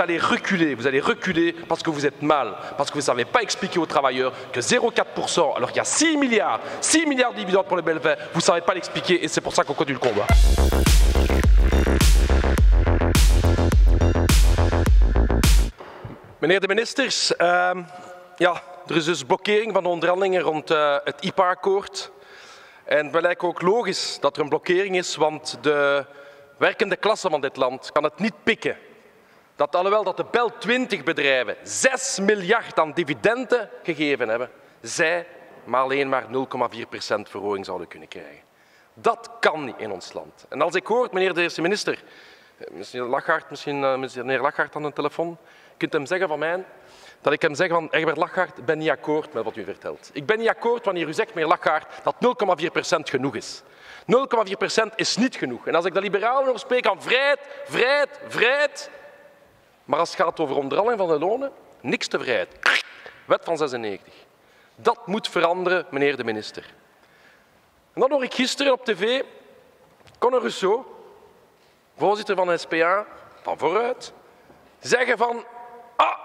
Vous allez reculer, vous allez reculer parce que vous êtes mal, parce que vous ne savez pas expliquer aux travailleurs que 0,4%, alors qu'il y a 6 milliards, 6 milliards de dividendes pour les Belvins, vous ne savez pas l'expliquer et c'est pour ça qu'on continue le combat. Meneer de ministers, uh, ja, er is dus blokkering van de onderhandelingen rond uh, het IPA-akkoord. En het lijkt ook logisch dat er een blokkering is, want de werkende klasse van dit land kan het niet pikken dat alhoewel dat de Bel 20 bedrijven 6 miljard aan dividenden gegeven hebben, zij maar alleen maar 0,4% verhoging zouden kunnen krijgen. Dat kan niet in ons land. En als ik hoor, meneer de eerste minister, eh, meneer Lachaert, misschien uh, meneer Lachaert aan de telefoon, kunt hem zeggen van mij dat ik hem zeg van Egbert Lachaert, ik ben niet akkoord met wat u vertelt. Ik ben niet akkoord wanneer u zegt, meneer Lachaert, dat 0,4% genoeg is. 0,4% is niet genoeg. En als ik de liberalen hoor spreken van vrijheid, vrijheid, vrijheid, maar als het gaat over onderhandeling van de lonen, niks te vrijheid. Wet van 96. Dat moet veranderen, meneer de minister. En dan hoor ik gisteren op tv Conor Rousseau, voorzitter van de SPA, van vooruit, zeggen van ah,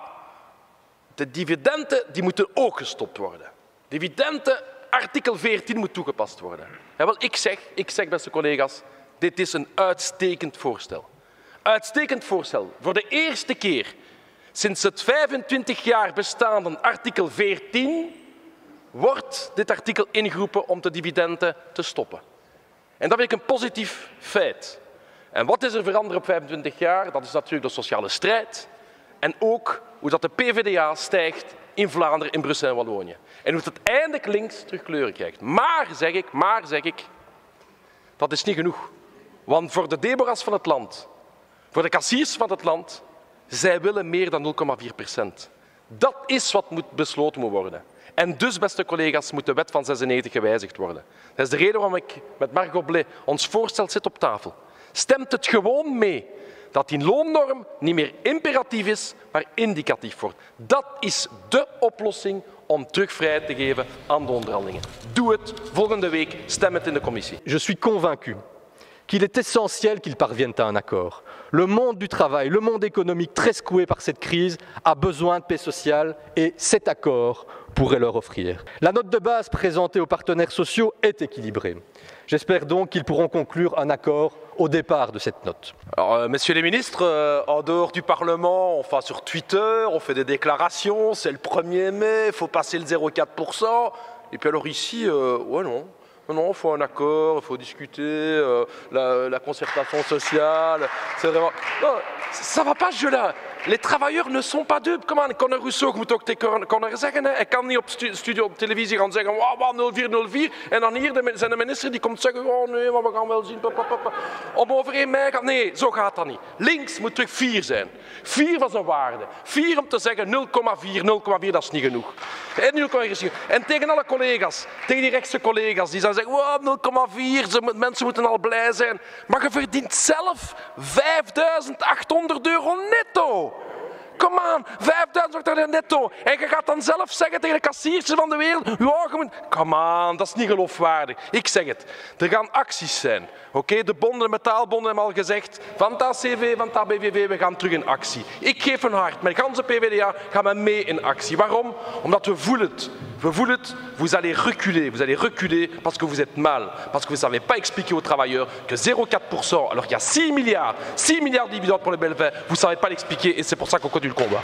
de dividenden die moeten ook gestopt worden. Dividenden, artikel 14 moet toegepast worden. Ja, wel, ik zeg, ik zeg, beste collega's, dit is een uitstekend voorstel. Uitstekend voorstel. Voor de eerste keer sinds het 25 jaar bestaande artikel 14 wordt dit artikel ingeroepen om de dividenden te stoppen. En dat vind ik een positief feit. En wat is er veranderd op 25 jaar? Dat is natuurlijk de sociale strijd en ook hoe dat de PvdA stijgt in Vlaanderen, in Brussel en Wallonië. En hoe het eindelijk links terug kleuren krijgt. Maar, zeg ik, maar, zeg ik, dat is niet genoeg. Want voor de Deborahs van het land, voor de kassiers van het land, zij willen meer dan 0,4 procent. Dat is wat moet besloten moet worden. En dus, beste collega's, moet de wet van 96 gewijzigd worden. Dat is de reden waarom ik met Margot Blé ons voorstel zit op tafel. Stemt het gewoon mee dat die loonnorm niet meer imperatief is, maar indicatief wordt. Dat is de oplossing om terug vrijheid te geven aan de onderhandelingen. Doe het volgende week, stem het in de commissie. Je suis convaincu qu'il est essentiel qu'ils parviennent à un accord. Le monde du travail, le monde économique très secoué par cette crise a besoin de paix sociale et cet accord pourrait leur offrir. La note de base présentée aux partenaires sociaux est équilibrée. J'espère donc qu'ils pourront conclure un accord au départ de cette note. Alors, euh, messieurs les ministres, euh, en dehors du Parlement, on fait sur Twitter, on fait des déclarations, c'est le 1er mai, il faut passer le 0,4%. Et puis alors ici, euh, ouais non, non, il faut un accord, il faut discuter, euh, la, concertation sociale. C'est vraiment. Non, ça va pas ce jeu-là. Les travailleurs ne sont pas dupes. Conor Rousseau moet ook tegen Conor zeggen. Hè. Hij kan niet op stu studio op televisie gaan zeggen wow, 0404. En dan hier de, zijn de minister die komt zeggen oh nee, maar we gaan wel zien. Papa, Om over één mei gaat. Nee, zo gaat dat niet. Links moet terug 4 zijn. 4 was een waarde. 4 om te zeggen 0,4, 0,4 dat is niet genoeg. En, en tegen alle collega's, tegen die rechtse collega's, die zeggen wow, 0,4, mensen moeten al blij zijn. Maar je verdient zelf 5800 euro netto. Kom aan, 5000 euro netto. En je gaat dan zelf zeggen tegen de kassiertjes van de wereld. Kom aan, dat is niet geloofwaardig. Ik zeg het, er gaan acties zijn. Oké, de bonden, de metaalbonden hebben al gezegd, van het ACV, van het BVV, we gaan terug in actie. Ik geef een hart, met ganse PvdA gaan we mee in actie. Waarom? Omdat we voelen het. Vous allez reculer, vous allez reculer parce que vous êtes mal, parce que vous ne savez pas expliquer aux travailleurs que 0,4%, alors qu'il y a 6 milliards, 6 milliards de dividendes pour les Belvins, vous ne savez pas l'expliquer et c'est pour ça qu'on continue le combat.